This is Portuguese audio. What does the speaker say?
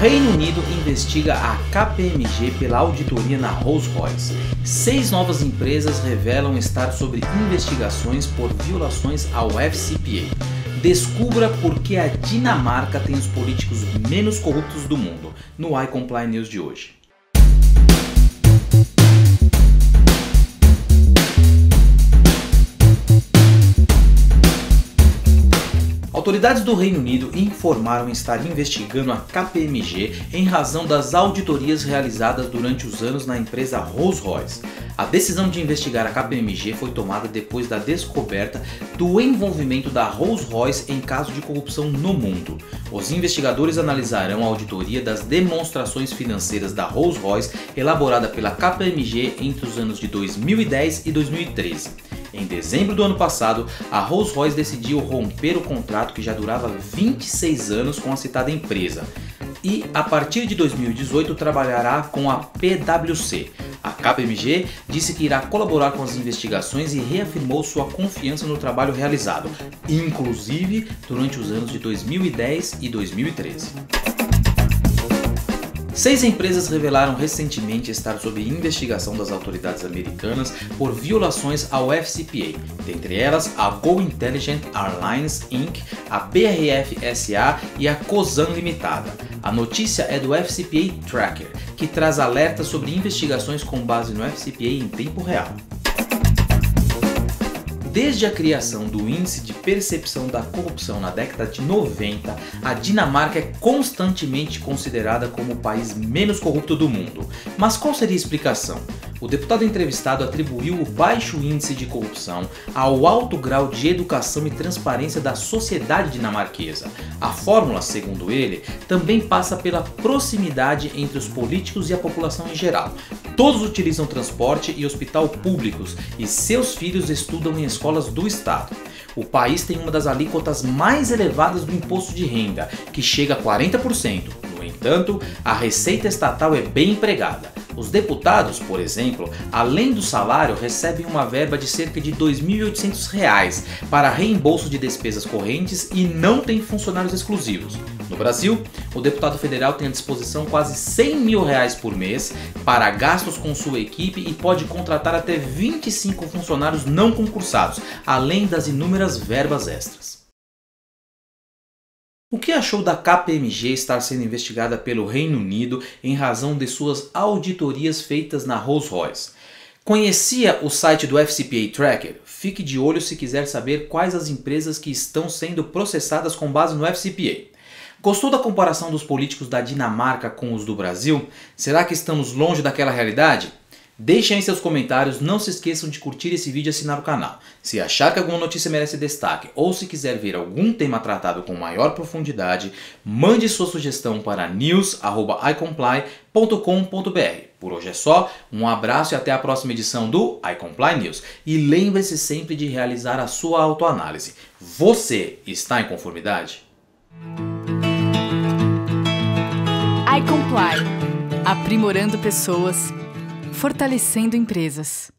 Reino Unido investiga a KPMG pela auditoria na Rolls-Royce. Seis novas empresas revelam estar sob investigações por violações ao FCPA. Descubra por que a Dinamarca tem os políticos menos corruptos do mundo no iComply News de hoje. Autoridades do Reino Unido informaram estar investigando a KPMG em razão das auditorias realizadas durante os anos na empresa Rolls-Royce. A decisão de investigar a KPMG foi tomada depois da descoberta do envolvimento da Rolls-Royce em casos de corrupção no mundo. Os investigadores analisarão a auditoria das demonstrações financeiras da Rolls-Royce elaborada pela KPMG entre os anos de 2010 e 2013. Em dezembro do ano passado, a Rolls-Royce decidiu romper o contrato que já durava 26 anos com a citada empresa e, a partir de 2018, trabalhará com a PwC. A KPMG disse que irá colaborar com as investigações e reafirmou sua confiança no trabalho realizado, inclusive durante os anos de 2010 e 2013. Seis empresas revelaram recentemente estar sob investigação das autoridades americanas por violações ao FCPA, dentre elas a Go Intelligent Airlines Inc., a BRF SA e a COSAN Limitada. A notícia é do FCPA Tracker, que traz alertas sobre investigações com base no FCPA em tempo real. Desde a criação do Índice de Percepção da Corrupção na década de 90, a Dinamarca é constantemente considerada como o país menos corrupto do mundo. Mas qual seria a explicação? O deputado entrevistado atribuiu o baixo índice de corrupção ao alto grau de educação e transparência da sociedade dinamarquesa. A fórmula, segundo ele, também passa pela proximidade entre os políticos e a população em geral. Todos utilizam transporte e hospital públicos e seus filhos estudam em escolas do Estado. O país tem uma das alíquotas mais elevadas do imposto de renda, que chega a 40%. No entanto, a receita estatal é bem empregada. Os deputados, por exemplo, além do salário, recebem uma verba de cerca de R$ 2.800 para reembolso de despesas correntes e não têm funcionários exclusivos. No Brasil, o deputado federal tem à disposição quase 100 mil reais por mês para gastos com sua equipe e pode contratar até 25 funcionários não concursados, além das inúmeras verbas extras. O que achou da KPMG estar sendo investigada pelo Reino Unido em razão de suas auditorias feitas na Rolls-Royce? Conhecia o site do FCPA Tracker? Fique de olho se quiser saber quais as empresas que estão sendo processadas com base no FCPA. Gostou da comparação dos políticos da Dinamarca com os do Brasil? Será que estamos longe daquela realidade? Deixem aí seus comentários, não se esqueçam de curtir esse vídeo e assinar o canal. Se achar que alguma notícia merece destaque ou se quiser ver algum tema tratado com maior profundidade, mande sua sugestão para news.icomply.com.br. Por hoje é só, um abraço e até a próxima edição do iComply News. E lembre-se sempre de realizar a sua autoanálise. Você está em conformidade? iComply Aprimorando pessoas fortalecendo empresas.